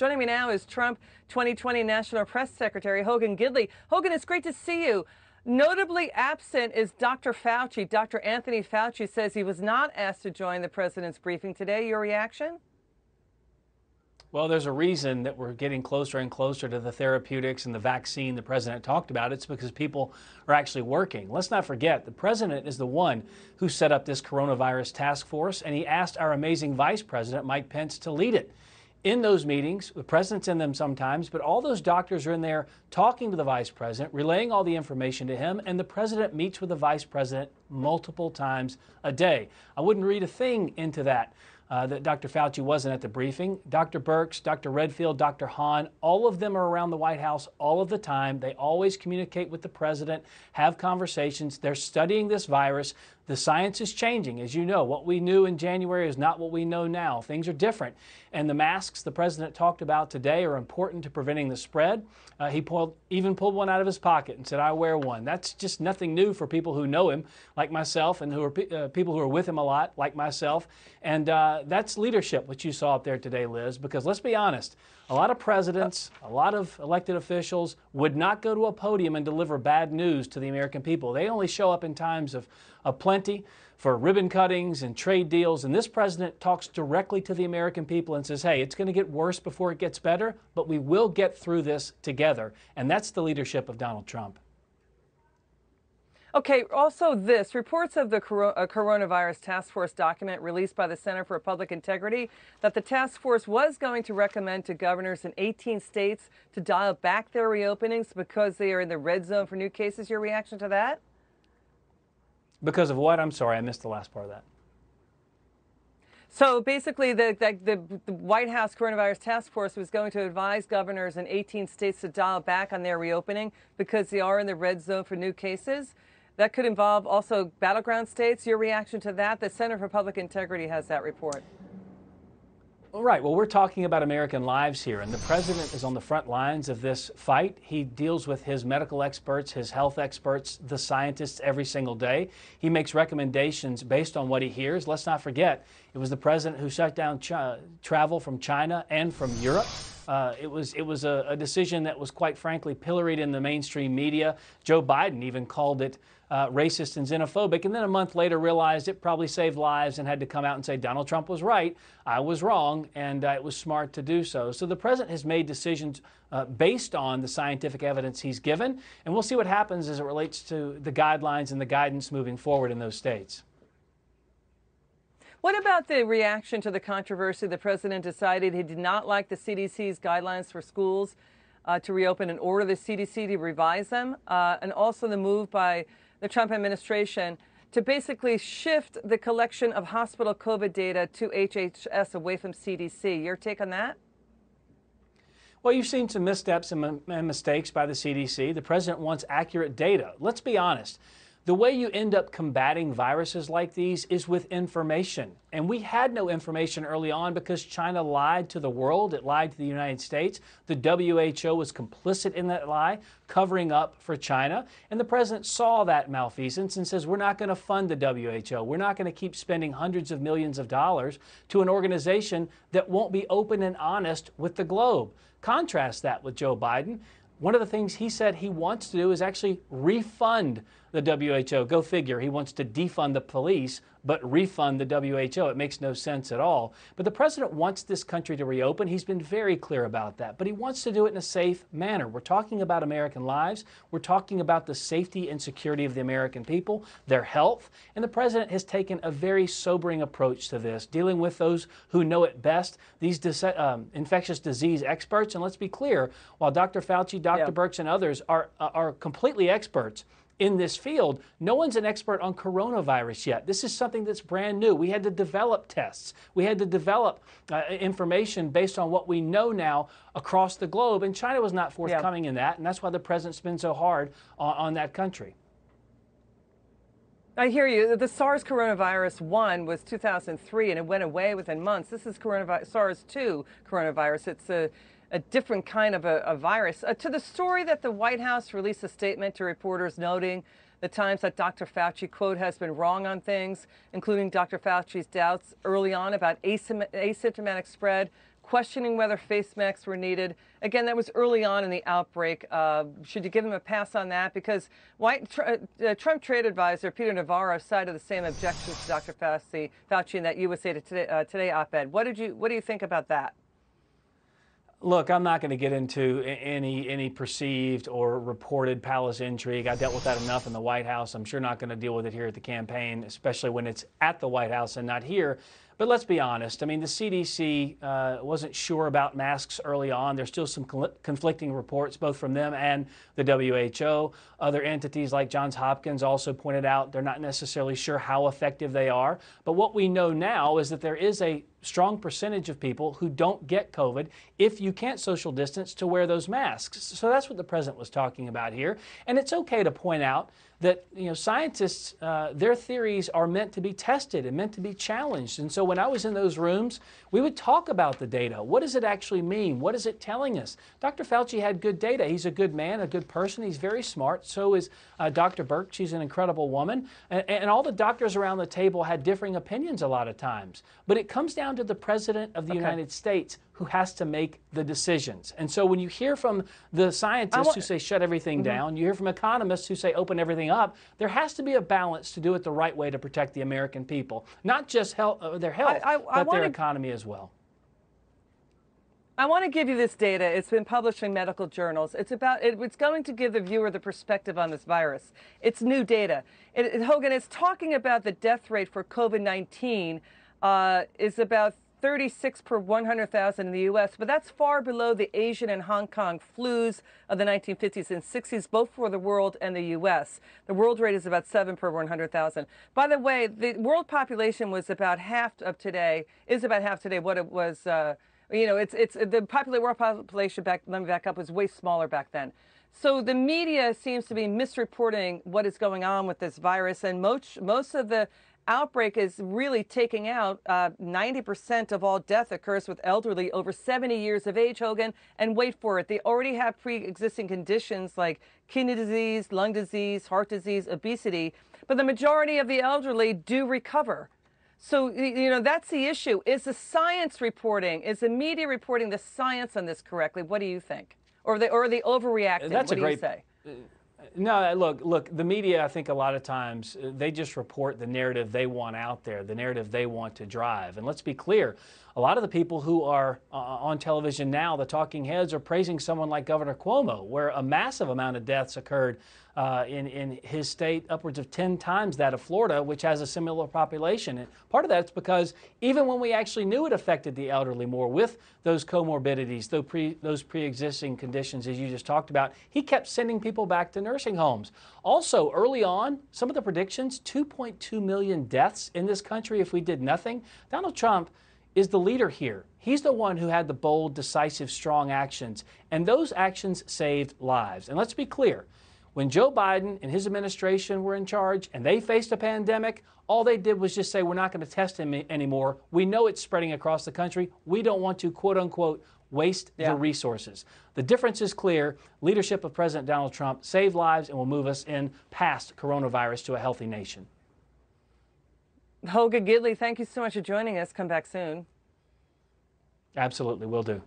Joining me now is Trump 2020 National Press Secretary Hogan Gidley. Hogan, it's great to see you. Notably absent is Dr. Fauci. Dr. Anthony Fauci says he was not asked to join the president's briefing today. Your reaction? Well, there's a reason that we're getting closer and closer to the therapeutics and the vaccine the president talked about. It's because people are actually working. Let's not forget, the president is the one who set up this coronavirus task force, and he asked our amazing vice president, Mike Pence, to lead it. In those meetings, the president's in them sometimes, but all those doctors are in there talking to the vice president, relaying all the information to him, and the president meets with the vice president multiple times a day. I wouldn't read a thing into that uh, that Dr. Fauci wasn't at the briefing. Dr. Birx, Dr. Redfield, Dr. Hahn, all of them are around the White House all of the time. They always communicate with the president, have conversations. They're studying this virus. The science is changing. As you know, what we knew in January is not what we know now. Things are different. And the masks the president talked about today are important to preventing the spread. Uh, he pulled, even pulled one out of his pocket and said, I wear one. That's just nothing new for people who know him, like myself, and who are uh, people who are with him a lot, like myself. And uh, that's leadership, what you saw up there today, Liz, because let's be honest, a lot of presidents, a lot of elected officials would not go to a podium and deliver bad news to the American people. They only show up in times of, of plenty for ribbon cuttings and trade deals. And this president talks directly to the American people and says, hey, it's going to get worse before it gets better, but we will get through this together. And that's the leadership of Donald Trump. Okay, also this reports of the uh, coronavirus task force document released by the Center for Public Integrity that the task force was going to recommend to governors in 18 states to dial back their reopenings because they are in the red zone for new cases. Your reaction to that? Because of what? I'm sorry, I missed the last part of that. So basically, the, the, the, White House coronavirus task force was going to advise governors in 18 states to dial back on their reopening because they are in the red zone for new cases. That could involve also battleground states. Your reaction to that? The Center for Public Integrity has that report. All right. Well, we're talking about American lives here, and the president is on the front lines of this fight. He deals with his medical experts, his health experts, the scientists every single day. He makes recommendations based on what he hears. Let's not forget, it was the president who shut down travel from China and from Europe. Uh, it was it was a, a, decision that was quite frankly pilloried in the mainstream media. Joe Biden even called it uh, racist and xenophobic, and then a month later realized it probably saved lives and had to come out and say Donald Trump was right, I was wrong, and uh, it was smart to do so. So the president has made decisions uh, based on the scientific evidence he's given, and we'll see what happens as it relates to the guidelines and the guidance moving forward in those states. What about the reaction to the controversy? The president decided he did not like the CDC's guidelines for schools uh, to reopen and order the CDC to revise them, uh, and also the move by the Trump administration to basically shift the collection of hospital COVID data to HHS away from CDC. Your take on that? Well, you've seen some missteps and mistakes by the CDC. The president wants accurate data. Let's be honest. The way you end up combating viruses like these is with information. And we had no information early on because China lied to the world. It lied to the United States. The WHO was complicit in that lie, covering up for China. And the president saw that malfeasance and says, We're not going to fund the WHO. We're not going to keep spending hundreds of millions of dollars to an organization that won't be open and honest with the globe. Contrast that with Joe Biden. One of the things he said he wants to do is actually refund the WHO. Go figure. He wants to defund the police, but refund the WHO. It makes no sense at all. But the president wants this country to reopen. He's been very clear about that. But he wants to do it in a safe manner. We're talking about American lives. We're talking about the safety and security of the American people, their health. And the president has taken a very sobering approach to this, dealing with those who know it best, these um, infectious disease experts. And let's be clear, while Dr. Fauci, Dr. Yeah. Birx, and others are, are completely experts, in this field. No one's an expert on coronavirus yet. This is something that's brand new. We had to develop tests. We had to develop uh, information based on what we know now across the globe, and China was not forthcoming yeah. in that, and that's why the president's been so hard on, on that country. I hear you. The SARS coronavirus 1 was 2003 and it went away within months. This is coronavirus, SARS 2 coronavirus. It's a a different kind of a, a virus. Uh, to the story that the White House released a statement to reporters noting the times that Dr. Fauci, quote, has been wrong on things, including Dr. Fauci's doubts early on about asymptomatic spread, questioning whether face masks were needed. Again, that was early on in the outbreak. Uh, should you give him a pass on that? Because White, tr uh, Trump trade advisor Peter Navarro cited the same objections to Dr. Fauci, Fauci in that USA Today, uh, Today op-ed. What did you What do you think about that? Look, I'm not going to get into any any perceived or reported palace intrigue. I dealt with that enough in the White House. I'm sure not going to deal with it here at the campaign, especially when it's at the White House and not here. But let's be honest. I mean, the CDC uh, wasn't sure about masks early on. There's still some conflicting reports, both from them and the WHO. Other entities like Johns Hopkins also pointed out they're not necessarily sure how effective they are. But what we know now is that there is a strong percentage of people who don't get COVID if you can't social distance to wear those masks. So that's what the president was talking about here. And it's okay to point out that you know scientists uh, their theories are meant to be tested and meant to be challenged. And so when i was in those rooms we would talk about the data. What does it actually mean? What is it telling us? Dr fauci had good data. He's a good man a good person. He's very smart. So is uh, dr Birx. she's an incredible woman. And, and all the doctors around the table had differing opinions a lot of times. But it comes down to the president of the okay. united states who has to make the decisions. And so when you hear from the scientists who say shut everything mm -hmm. down, you hear from economists who say open everything up, there has to be a balance to do it the right way to protect the American people, not just health, uh, their health, I, I, but I their economy as well. I want to give you this data. It's been published in medical journals. It's about it, it's going to give the viewer the perspective on this virus. It's new data. It, it, Hogan is talking about the death rate for COVID-19 uh, is about 36 per 100,000 in the U.S., but that's far below the Asian and Hong Kong flus of the 1950s and 60s, both for the world and the U.S. The world rate is about 7 per 100,000. By the way, the world population was about half of today, is about half today what it was, uh, you know, it's, it's the popular world population back, let me back up, was way smaller back then. So the media seems to be misreporting what is going on with this virus, and most, most of the outbreak is really taking out 90% uh, of all death occurs with elderly over 70 years of age, Hogan. And wait for it, they already have pre-existing conditions like kidney disease, lung disease, heart disease, obesity. But the majority of the elderly do recover. So, you know, that's the issue. Is the science reporting, is the media reporting the science on this correctly? What do you think? Or they, or they overreacting? That's what a great, you say? No, look, look. The media, I think, a lot of times uh, they just report the narrative they want out there, the narrative they want to drive. And let's be clear: a lot of the people who are uh, on television now, the talking heads, are praising someone like Governor Cuomo, where a massive amount of deaths occurred uh, in, in his state, upwards of 10 times that of Florida, which has a similar population. And part of that's because even when we actually knew it affected the elderly more with those comorbidities, those, pre, those pre-existing conditions, as you just talked about, he kept sending people back to nursing homes. Also, early on, some of the predictions, 2.2 million deaths in this country if we did nothing. Donald Trump is the leader here. He's the one who had the bold, decisive, strong actions, and those actions saved lives. And let's be clear when Joe Biden and his administration were in charge and they faced a pandemic, all they did was just say, We're not going to test him anymore. We know it's spreading across the country. We don't want to, quote unquote, waste yeah. the resources. The difference is clear. Leadership of President Donald Trump saved lives and will move us in past coronavirus to a healthy nation. Hogan Gidley, thank you so much for joining us. Come back soon. Absolutely, will do.